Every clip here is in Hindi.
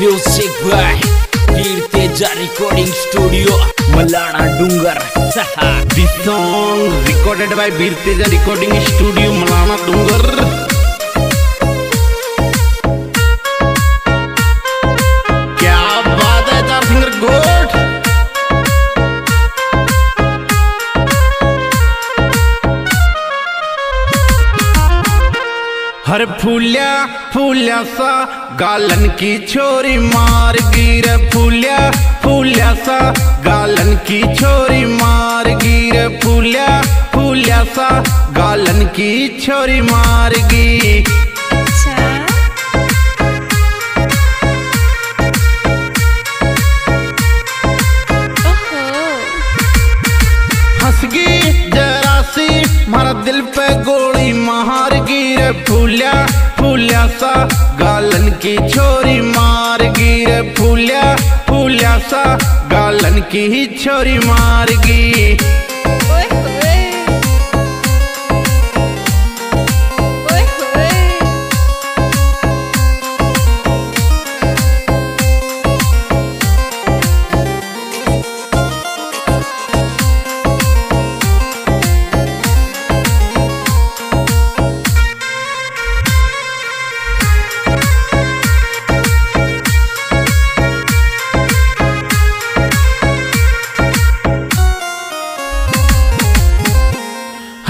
Music by Teja recording studio Malana Dungar this song recorded by Veer Teja recording studio Malana Dungar हर फूलिया फूलिया सा गालन की छोरी मार गिर फूलिया फूलिया सा। गालन की छोरी मार गिर फूलिया फूलिया सा। गालन की छोरी मार गी। सा गालन की छोरी मार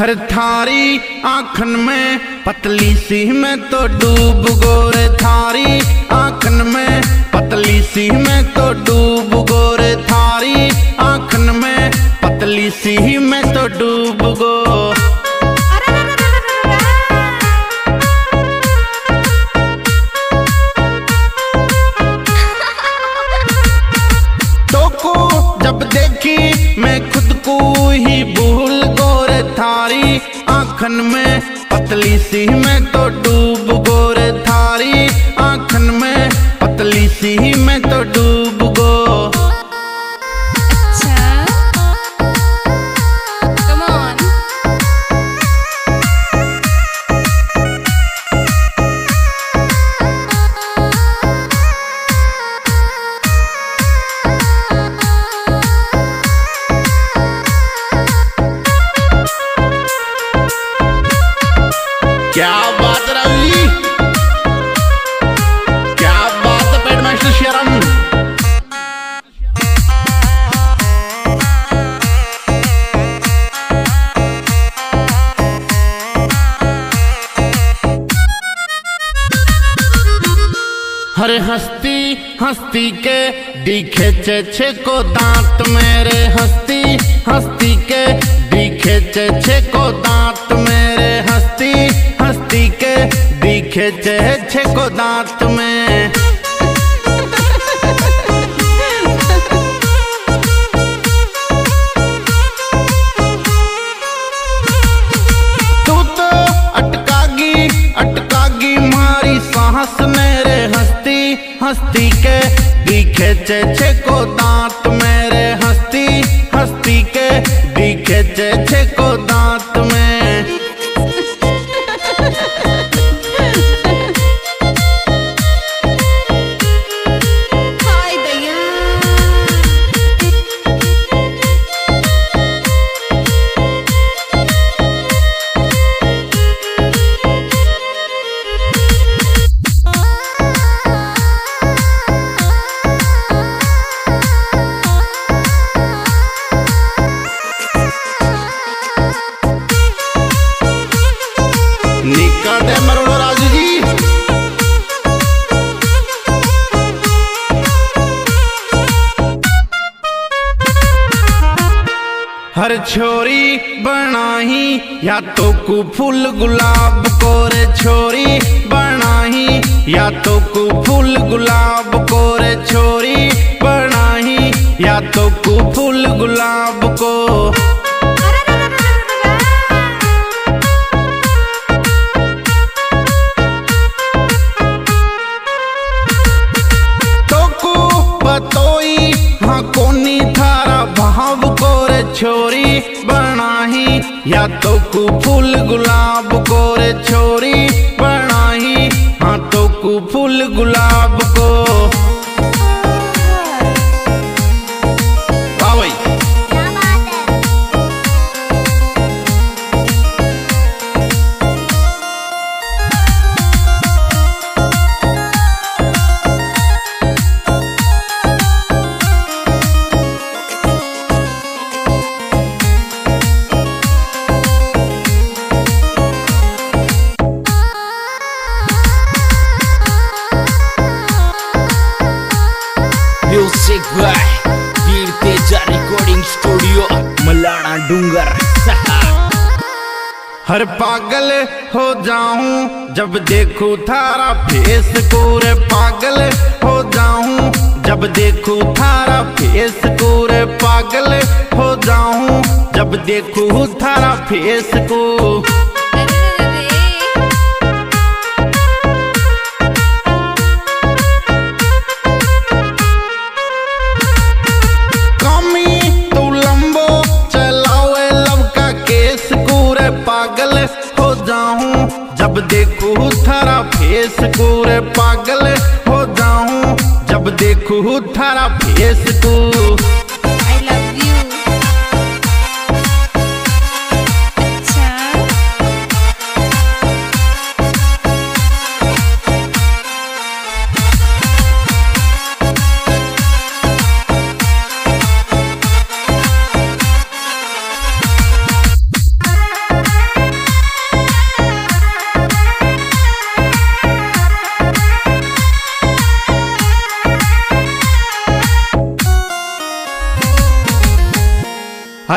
हर थारी आखन में पतली सी में तो डूब गोरे थारी। आखन में पतली सी में तो डूब गोरे थारी। आंखन हर हस्ती हस्ती के दिखे छे को दांत मेरे हस्ती हस्ती के दिखे छे को दांत मेरे हस्ती हस्ती के दिखे छे को दांत में। हस्ती दिखे चे, छे को छोरी बनाही, या तो कु फूल गुलाब कोरे छोरी बनाही, या तो कु फूल गुलाब कोरे छोरी बनाही, या तो कु फूल गुलाब को या तो फूल गुलाब music by Veer Teja recording studio Malana Dungar हर पागल हो जाऊँ जब देखूँ थारा फेस कोरे पागल हो जाऊँ। जब देखूँ थारा फेस कोरे पागल हो जाऊँ। जब देखूँ थारा फेस को फेस कोरे पागल हो जाऊँ। जब देखू थारा फेस को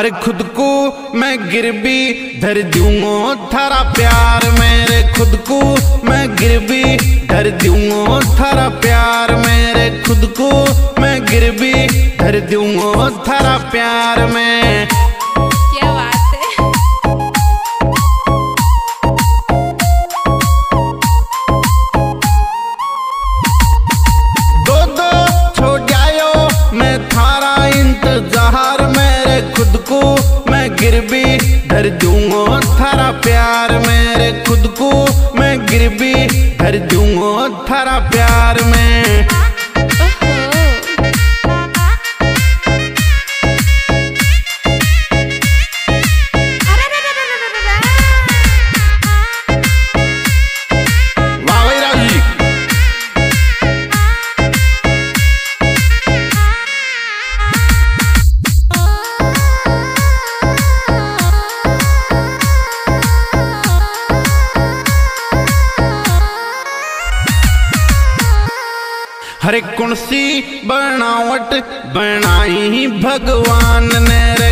हर खुद को मैं गिरबी धर दूंगो। थारा प्यार मेरे खुद को मैं गिरबी धर दूंगो। थारा प्यार मेरे खुद को मैं गिरबी धर दूंगो। थारा प्यार में मैं गिरबी धर दूंगो थारा प्यार मेरे खुद को, मैं गिर भी धर दूंगो थारा प्यार में। हरे सी बनावट बनाई भगवान ने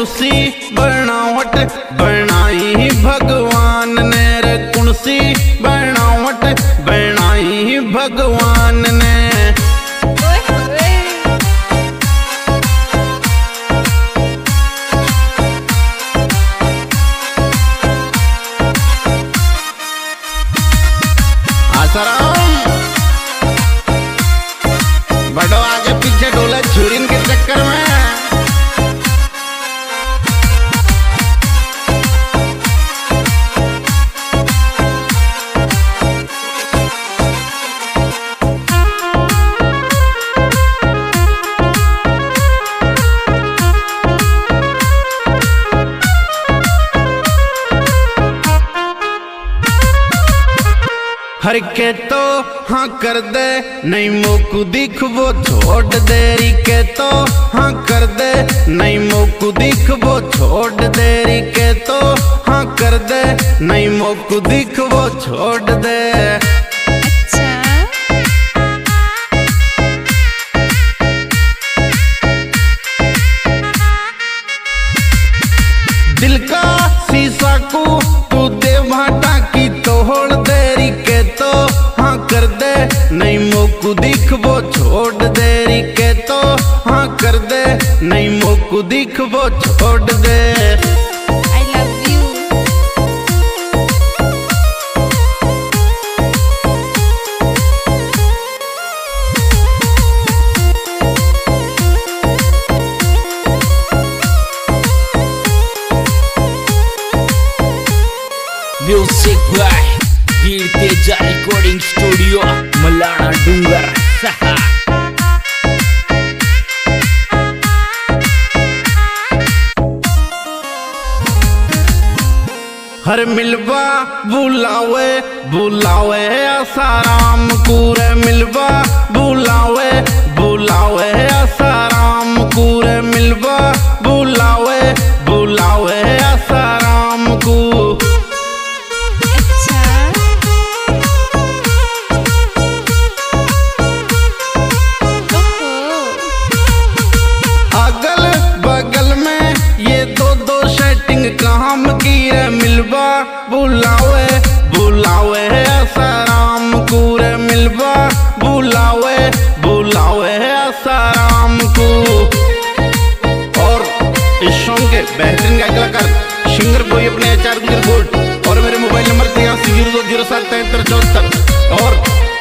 कुणसी बनावट बनाई भगवान ने रे कुणसी बनावट बनाई भगवान ने। आसाराम बड़ो हर के तो हाँ कर दे नहीं मोकू दिख वो छोड़ देरी के तो। हाँ कर दे नहीं मोकू दिख वो छोड़ देरी के तो। हाँ कर दे नहीं मोकू दिख वो छोड़ दे। दिल का शीशा को दिख वो छोड़ देरी के तो हाँ कर दे। नहीं मोकू दिख वो छोड़ दे। Veer Teja recording studio Malana Dungar. हर मिलवा बुलावे बुलावे आसाराम कूरे मिलवा बुलावे।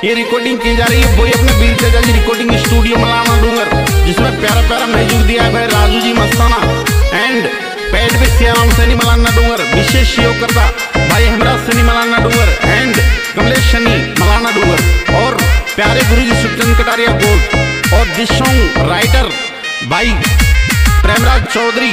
ये रिकॉर्डिंग की जा रही है वही अपने बीर तेजा जी रिकॉर्डिंग स्टूडियो मलाना डूंगर। जिसमें प्यारा प्यारा म्यूज़िक दिया है भाई राजू जी मस्ताना। एंड पैड पे सियाराम सैनी मलाना डूंगर। विशेष सहयोग करता भाई हेमराज सैनी मलाना डूंगर। एंड कमलेश सनी मलाना डूंगर। और प्यारे गुरु जी सुखचंद कटारिया गोल्ड और दिस सॉन्ग राइटर भाई प्रेमराज चौधरी